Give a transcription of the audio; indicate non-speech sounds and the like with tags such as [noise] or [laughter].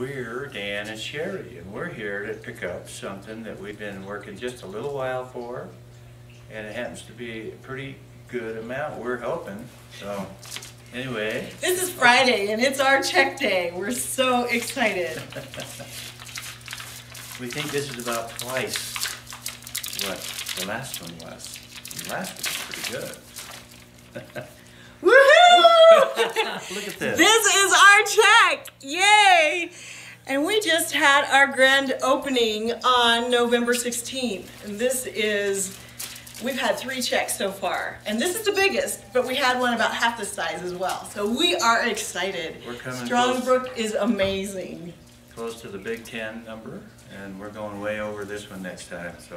We're Dan and Sherry, and we're here to pick up something that we've been working just a little while for, and it happens to be a pretty good amount, we're hoping, so, anyway. This is Friday and it's our check day. We're so excited. [laughs] We think this is about twice what the last one was. The last one was pretty good. [laughs] Woohoo! [laughs] Look at this. This is our check. And we just had our grand opening on November 16th. And this is, we've had three checks so far. And this is the biggest, but we had one about half the size as well. So we are excited. We're coming Strongbrook is amazing. Close to the Big Ten number, and we're going way over this one next time, so.